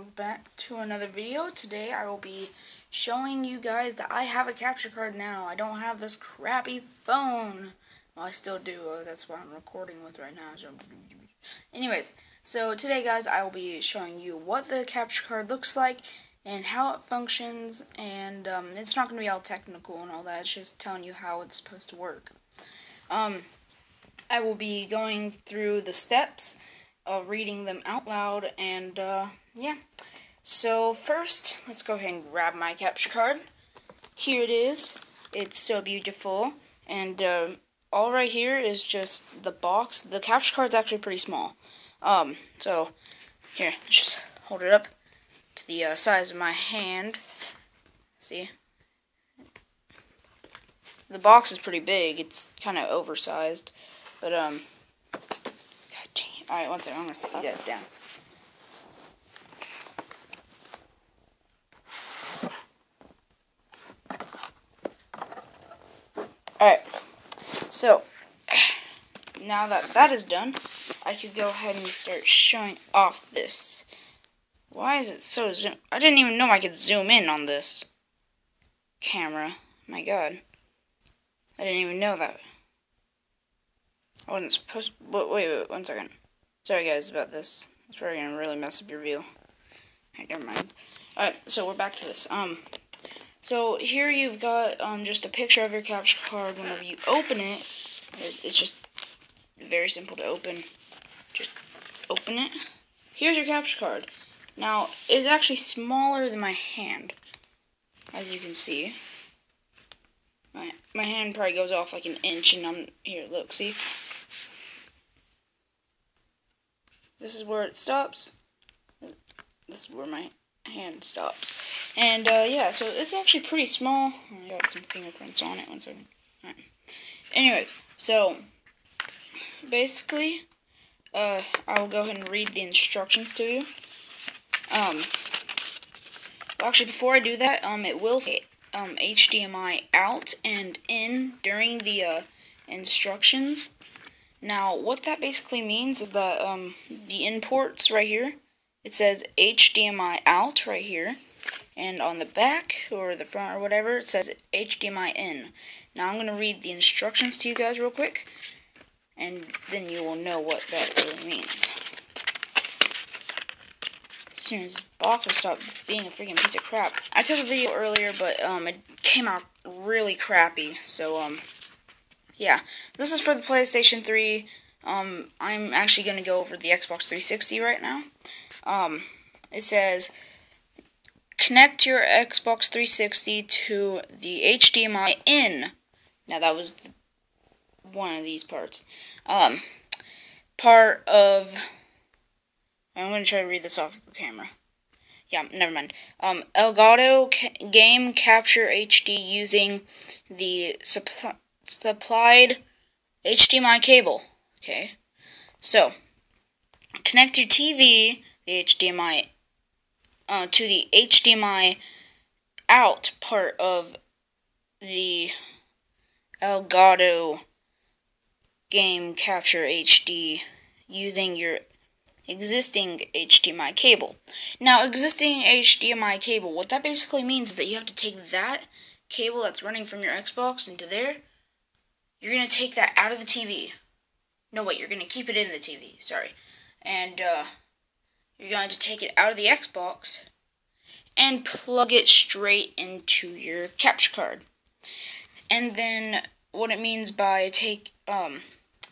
welcome back to another video. Today I will be showing you guys that I have a capture card now. I don't have this crappy phone. Well, I still do. Oh, that's what I'm recording with right now. Anyways, so today guys I will be showing you what the capture card looks like and how it functions and um, it's not going to be all technical and all that. It's just telling you how it's supposed to work. Um, I will be going through the steps uh, reading them out loud, and uh, yeah. So first, let's go ahead and grab my capture card. Here it is. It's so beautiful, and uh, all right here is just the box. The capture card's actually pretty small. Um, so here, let's just hold it up to the uh, size of my hand. See? The box is pretty big. It's kind of oversized, but um, Alright, one second. I'm going to you guys down. Alright, so now that that is done, I could go ahead and start showing off this. Why is it so zoom? I didn't even know I could zoom in on this camera. My god. I didn't even know that. I wasn't supposed to, wait, wait, wait, one second. Sorry guys about this. It's probably gonna really mess up your view. Hey, never mind. Alright, so we're back to this. Um, so here you've got um just a picture of your capture card. Whenever you open it, it's, it's just very simple to open. Just open it. Here's your capture card. Now it's actually smaller than my hand, as you can see. My my hand probably goes off like an inch, and I'm here. Look, see. This is where it stops. This is where my hand stops. And, uh, yeah, so it's actually pretty small. I got some fingerprints on it. One second. Right. Anyways, so, basically, uh, I will go ahead and read the instructions to you. Um, well, actually, before I do that, um, it will say, um, HDMI out and in during the, uh, instructions. Now, what that basically means is that um, the imports right here, it says HDMI out right here, and on the back or the front or whatever, it says HDMI in. Now, I'm going to read the instructions to you guys real quick, and then you will know what that really means. As soon as box will stop being a freaking piece of crap. I took a video earlier, but um, it came out really crappy, so um, yeah, this is for the PlayStation 3. Um, I'm actually going to go over the Xbox 360 right now. Um, it says, connect your Xbox 360 to the HDMI in. Now, that was the, one of these parts. Um, part of... I'm going to try to read this off the camera. Yeah, never mind. Um, Elgato Game Capture HD using the supply supplied HDMI cable. Okay, so connect your TV, the HDMI, uh, to the HDMI out part of the Elgato Game Capture HD using your existing HDMI cable. Now, existing HDMI cable, what that basically means is that you have to take that cable that's running from your Xbox into there you're going to take that out of the TV. No, wait, you're going to keep it in the TV. Sorry. And uh, you're going to take it out of the Xbox and plug it straight into your capture card. And then what it means by take um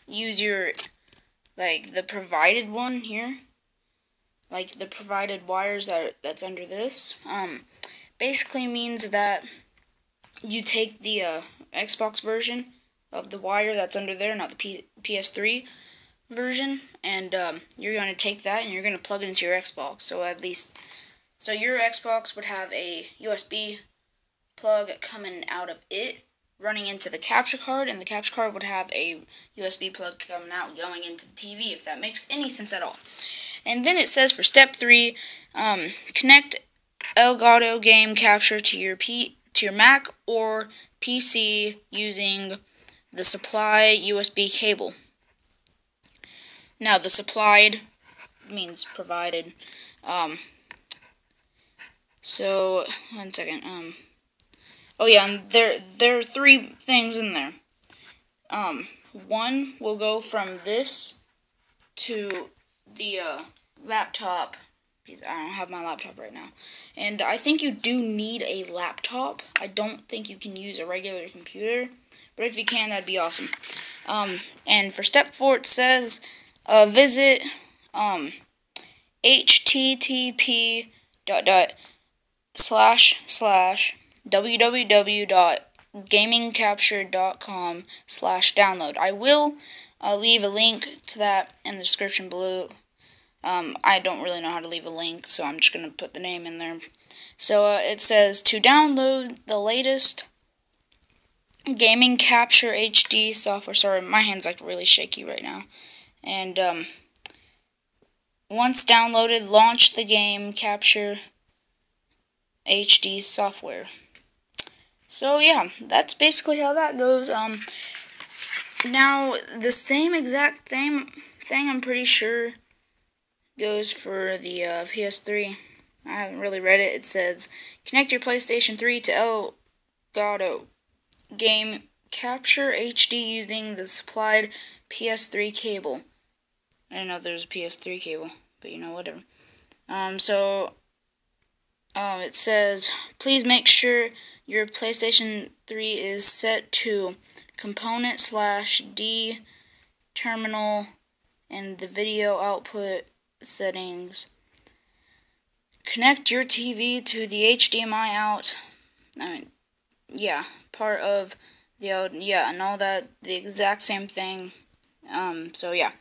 use your like the provided one here like the provided wires that that's under this um basically means that you take the uh, Xbox version of the wire that's under there, not the P PS3 version, and um, you're going to take that and you're going to plug it into your Xbox. So at least, so your Xbox would have a USB plug coming out of it, running into the capture card, and the capture card would have a USB plug coming out going into the TV, if that makes any sense at all. And then it says for step three, um, connect Elgato Game Capture to your P to your Mac or PC using the supply USB cable. Now, the supplied means provided. Um, So one second. Um. Oh yeah, and there there are three things in there. Um, one will go from this to the uh, laptop. I don't have my laptop right now, and I think you do need a laptop. I don't think you can use a regular computer, but if you can, that'd be awesome. Um, and for step four, it says uh, visit um, http dot dot slash slash www.gamingcapture.com slash download. I will uh, leave a link to that in the description below. Um, I don't really know how to leave a link, so I'm just going to put the name in there. So uh, it says to download the latest Gaming Capture HD software. Sorry, my hand's like really shaky right now. And um, once downloaded, launch the game Capture HD software. So yeah, that's basically how that goes. Um, now the same exact thing thing I'm pretty sure goes for the uh, PS3. I haven't really read it. It says connect your PlayStation 3 to Elgato game capture HD using the supplied PS3 cable. I didn't know there was a PS3 cable, but you know whatever. Um, so um, it says, please make sure your PlayStation 3 is set to component slash D terminal and the video output settings. Connect your TV to the HDMI out. I mean, yeah, part of the yeah, and all that, the exact same thing. Um, so yeah,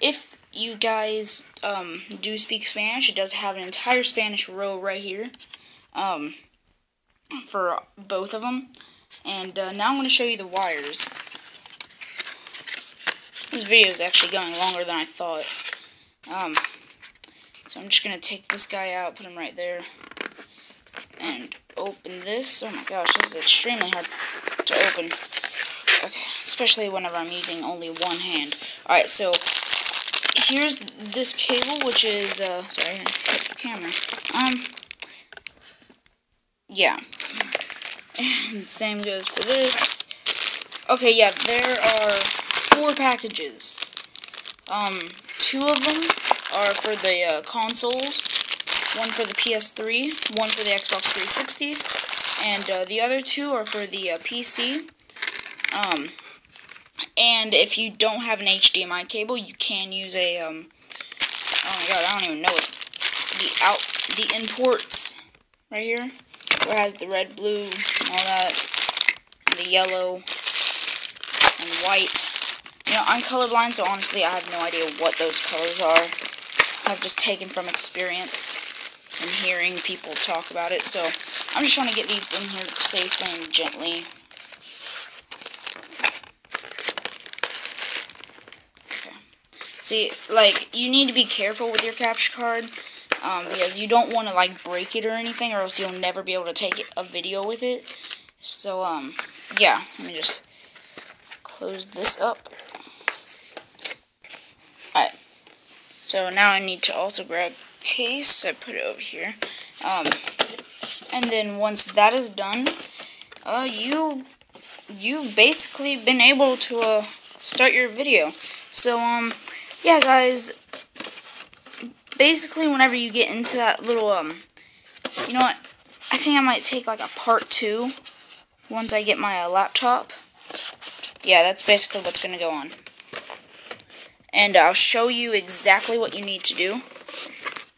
if you guys um, do speak Spanish, it does have an entire Spanish row right here um, for both of them. And uh, now I'm going to show you the wires. This video is actually going longer than I thought. Um, so I'm just going to take this guy out, put him right there, and open this. Oh my gosh, this is extremely hard to open. Okay, especially whenever I'm using only one hand. Alright, so here's this cable, which is, uh, sorry, I hit the camera. Um, yeah. And same goes for this. Okay, yeah, there are four packages. Um, two of them are for the uh, consoles, one for the PS3, one for the Xbox 360, and uh, the other two are for the uh, PC. Um, and if you don't have an HDMI cable, you can use a, um, oh my god, I don't even know it. The out, the imports right here, where it has the red, blue, all that, the yellow, and white. You know, I'm colorblind, so honestly, I have no idea what those colors are. I've just taken from experience and hearing people talk about it, so I'm just trying to get these in here safely and gently. See, like, you need to be careful with your capture card, um, because you don't want to, like, break it or anything, or else you'll never be able to take a video with it. So, um, yeah, let me just close this up. Alright, so now I need to also grab case, I put it over here, um, and then once that is done, uh, you, you've basically been able to, uh, start your video. So, um, yeah, guys, basically whenever you get into that little, um, you know what, I think I might take like a part two once I get my uh, laptop. Yeah, that's basically what's going to go on. And I'll show you exactly what you need to do.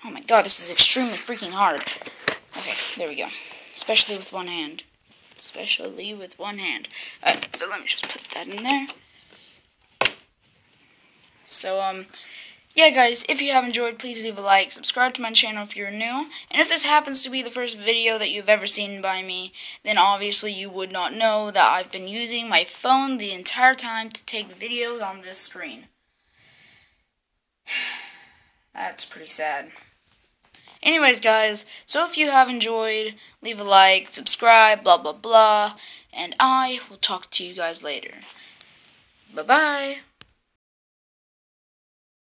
Oh my god, this is extremely freaking hard. Okay, there we go. Especially with one hand. Especially with one hand. Alright, so let me just put that in there. So, um, yeah, guys, if you have enjoyed, please leave a like, subscribe to my channel if you're new, and if this happens to be the first video that you've ever seen by me, then obviously you would not know that I've been using my phone the entire time to take videos on this screen. That's pretty sad. Anyways, guys, so if you have enjoyed, leave a like, subscribe, blah, blah, blah, and I will talk to you guys later. Bye-bye.